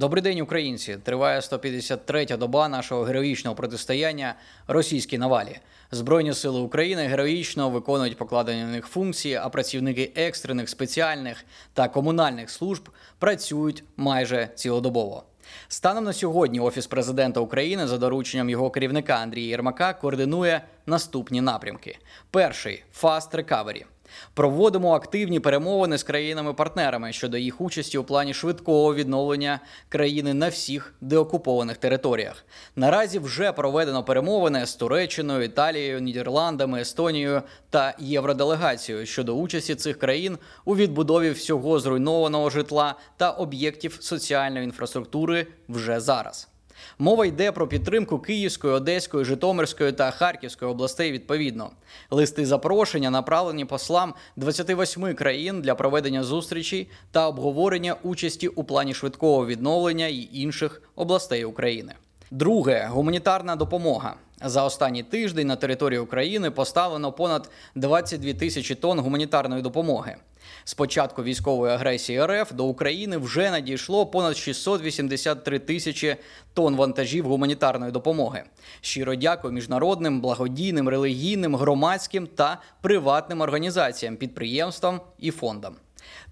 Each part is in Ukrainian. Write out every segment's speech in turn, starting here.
Добрий день, українці! Триває 153-я доба нашого героїчного протистояння російській навалі. Збройні сили України героїчно виконують покладені на них функції, а працівники екстрених, спеціальних та комунальних служб працюють майже цілодобово. Станом на сьогодні Офіс президента України за дорученням його керівника Андрія Єрмака координує наступні напрямки: перший fast recovery. Проводимо активні перемовини з країнами-партнерами щодо їх участі у плані швидкого відновлення країни на всіх деокупованих територіях. Наразі вже проведено перемовини з Туреччиною, Італією, Нідерландами, Естонією та євроделегацією щодо участі цих країн у відбудові всього зруйнованого житла та об'єктів соціальної інфраструктури вже зараз. Мова йде про підтримку Київської, Одеської, Житомирської та Харківської областей відповідно. Листи запрошення направлені послам 28 країн для проведення зустрічей та обговорення участі у плані швидкого відновлення і інших областей України. Друге гуманітарна допомога. За останній тиждень на території України поставлено понад 22 тисячі тонн гуманітарної допомоги. З початку військової агресії РФ до України вже надійшло понад 683 тисячі тонн вантажів гуманітарної допомоги. Щиро дякую міжнародним, благодійним, релігійним, громадським та приватним організаціям, підприємствам і фондам.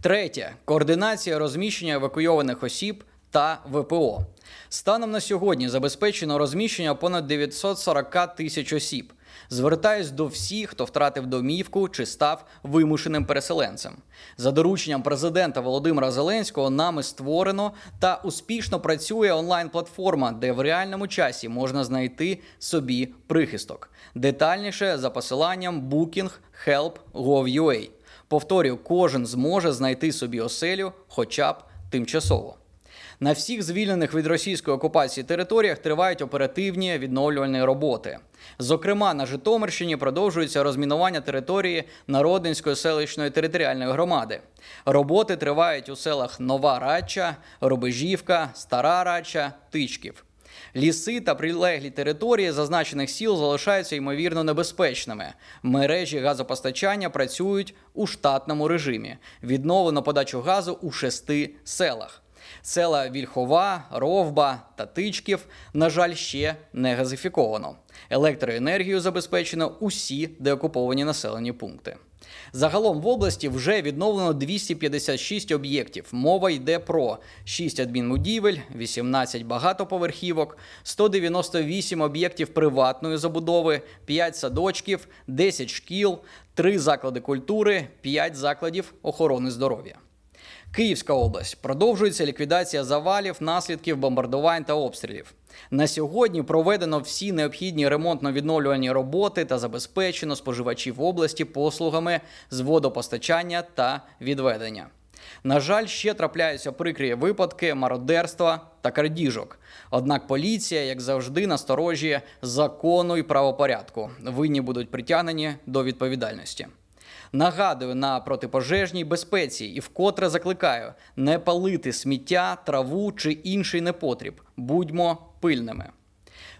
Третє координація розміщення евакуйованих осіб та ВПО. Станом на сьогодні забезпечено розміщення понад 940 тисяч осіб. Звертаюсь до всіх, хто втратив домівку чи став вимушеним переселенцем. За дорученням президента Володимира Зеленського нами створено та успішно працює онлайн-платформа, де в реальному часі можна знайти собі прихисток. Детальніше за посиланням booking.help.gov.ua. Повторюю, кожен зможе знайти собі оселю, хоча б тимчасово. На всіх звільнених від російської окупації територіях тривають оперативні відновлювальні роботи. Зокрема, на Житомирщині продовжується розмінування території Народинської селищної територіальної громади. Роботи тривають у селах Нова Радча, Рубежівка, Стара Радча, Тичків. Ліси та прилеглі території зазначених сіл залишаються ймовірно небезпечними. Мережі газопостачання працюють у штатному режимі. Відновлено подачу газу у шести селах. Села Вільхова, Ровба та Тичків, на жаль, ще не газифіковано. Електроенергію забезпечено усі деокуповані населені пункти. Загалом в області вже відновлено 256 об'єктів. Мова йде про 6 адмінбудівель, 18 багатоповерхівок, 198 об'єктів приватної забудови, 5 садочків, 10 шкіл, 3 заклади культури, 5 закладів охорони здоров'я. Київська область продовжується ліквідація завалів, наслідків бомбардувань та обстрілів. На сьогодні проведено всі необхідні ремонтно-відновлювальні роботи та забезпечено споживачів області послугами з водопостачання та відведення. На жаль, ще трапляються прикрі випадки мародерства та крадіжок. Однак поліція, як завжди, насторожує закону і правопорядку. Винні будуть притягнені до відповідальності. Нагадую на протипожежній безпеці і вкотре закликаю не палити сміття, траву чи інший непотріб. Будьмо пильними.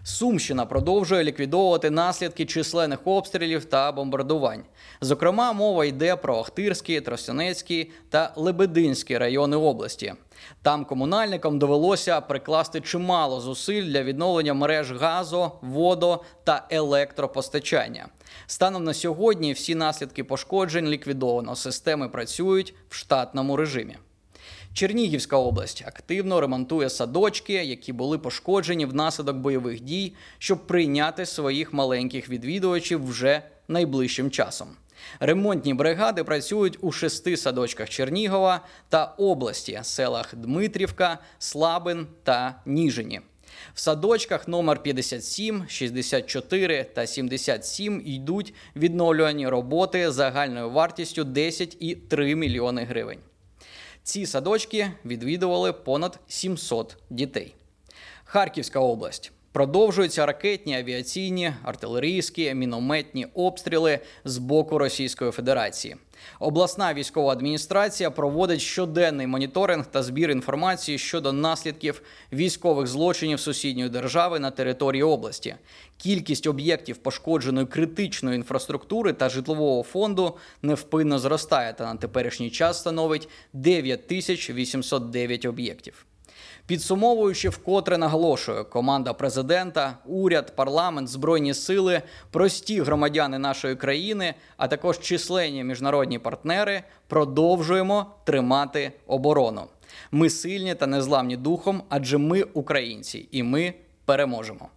Сумщина продовжує ліквідовувати наслідки численних обстрілів та бомбардувань. Зокрема, мова йде про Охтирський, Тростянецький та Лебединський райони області. Там комунальникам довелося прикласти чимало зусиль для відновлення мереж газу, водо та електропостачання. Станом на сьогодні всі наслідки пошкоджень ліквідовано. Системи працюють в штатному режимі. Чернігівська область активно ремонтує садочки, які були пошкоджені внаслідок бойових дій, щоб прийняти своїх маленьких відвідувачів вже найближчим часом. Ремонтні бригади працюють у шести садочках Чернігова та області, селах Дмитрівка, Слабин та Ніжині. В садочках номер 57, 64 та 77 йдуть відновлювані роботи загальною вартістю 10,3 мільйони гривень. Ці садочки відвідували понад 700 дітей. Харківська область. Продовжуються ракетні, авіаційні, артилерійські, мінометні обстріли з боку Російської Федерації. Обласна військова адміністрація проводить щоденний моніторинг та збір інформації щодо наслідків військових злочинів сусідньої держави на території області. Кількість об'єктів пошкодженої критичної інфраструктури та житлового фонду невпинно зростає та на теперішній час становить 9809 об'єктів. Підсумовуючи, вкотре наголошую, команда президента, уряд, парламент, збройні сили, прості громадяни нашої країни, а також численні міжнародні партнери продовжуємо тримати оборону. Ми сильні та незламні духом, адже ми українці, і ми переможемо.